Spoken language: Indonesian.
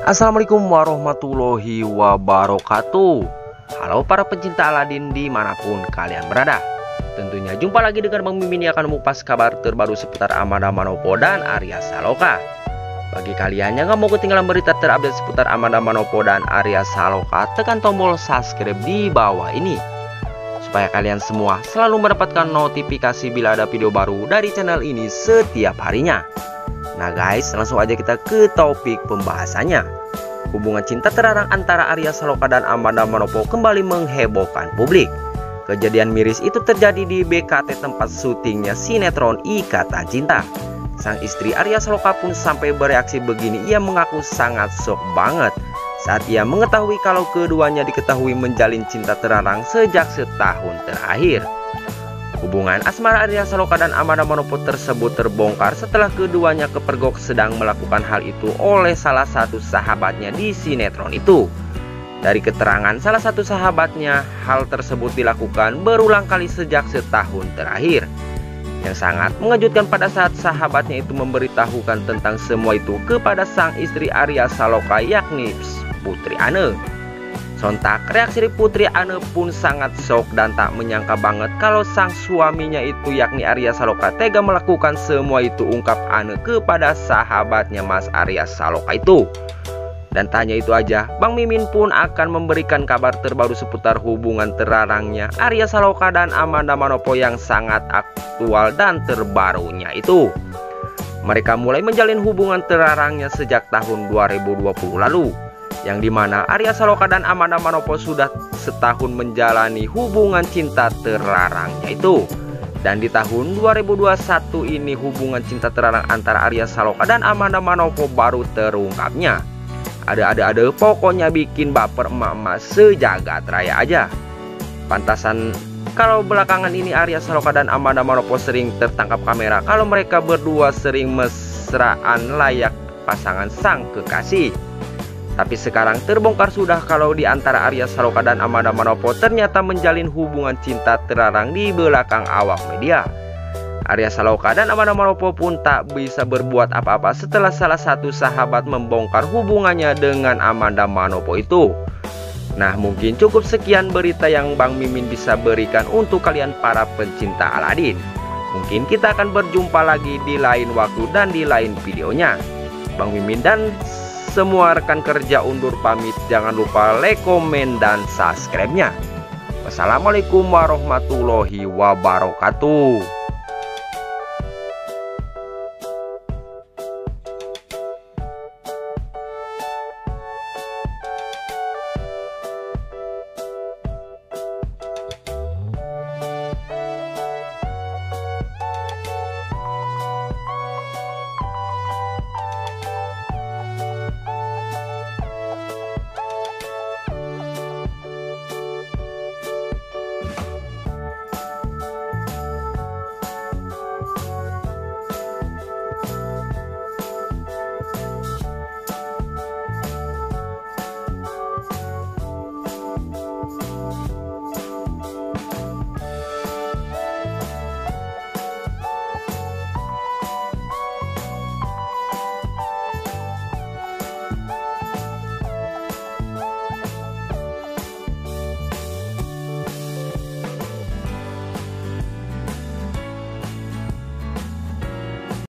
Assalamualaikum warahmatullahi wabarakatuh. Halo para pencinta Aladin di mana pun kalian berada. Tentunya jumpa lagi dengan Bang Mimin yang akan mengupas kabar terbaru seputar Amanda Manopo dan Arya Saloka. Bagi kalian yang gak mau ketinggalan berita terupdate seputar Amanda Manopo dan Arya Saloka Tekan tombol subscribe di bawah ini. Supaya kalian semua selalu mendapatkan notifikasi bila ada video baru dari channel ini setiap harinya Nah guys, langsung aja kita ke topik pembahasannya Hubungan cinta terlarang antara Arya Saloka dan Amanda Manopo kembali menghebohkan publik. Kejadian miris itu terjadi di BKT tempat syutingnya sinetron Ikatan Cinta. Sang istri Arya Saloka pun sampai bereaksi begini, ia mengaku sangat shock banget saat ia mengetahui kalau keduanya diketahui menjalin cinta terlarang sejak setahun terakhir. Hubungan asmara Arya Saloka dan Amanda Manopo tersebut terbongkar setelah keduanya kepergok sedang melakukan hal itu oleh salah satu sahabatnya di sinetron itu. Dari keterangan salah satu sahabatnya, hal tersebut dilakukan berulang kali sejak setahun terakhir. Yang sangat mengejutkan pada saat sahabatnya itu memberitahukan tentang semua itu kepada sang istri Arya Saloka yakni Putri Ane. Sontak reaksi Putri Ane pun sangat shock dan tak menyangka banget kalau sang suaminya itu yakni Arya Saloka tega melakukan semua itu ungkap Ane kepada sahabatnya Mas Arya Saloka itu. Dan tanya itu aja, Bang Mimin pun akan memberikan kabar terbaru seputar hubungan terlarangnya Arya Saloka dan Amanda Manopo yang sangat aktual dan terbarunya itu. Mereka mulai menjalin hubungan terlarangnya sejak tahun 2020 lalu yang di mana Arya Saloka dan Amanda Manopo sudah setahun menjalani hubungan cinta terlarangnya itu. Dan di tahun 2021 ini hubungan cinta terlarang antara Arya Saloka dan Amanda Manopo baru terungkapnya. Ada-ada-ada pokoknya bikin baper emak-emak sejagat raya aja. Pantasan kalau belakangan ini Arya Saloka dan Amanda Manopo sering tertangkap kamera kalau mereka berdua sering mesraan layak pasangan sang kekasih. Tapi sekarang terbongkar sudah kalau di antara Arya Saloka dan Amanda Manopo ternyata menjalin hubungan cinta terlarang di belakang awak media. Arya Saloka dan Amanda Manopo pun tak bisa berbuat apa-apa setelah salah satu sahabat membongkar hubungannya dengan Amanda Manopo itu. Nah mungkin cukup sekian berita yang Bang Mimin bisa berikan untuk kalian para pencinta Aladin. Mungkin kita akan berjumpa lagi di lain waktu dan di lain videonya. Bang Mimin dan semua rekan kerja undur pamit. Jangan lupa like, komen, dan subscribe-nya. Wassalamualaikum warahmatullahi wabarakatuh.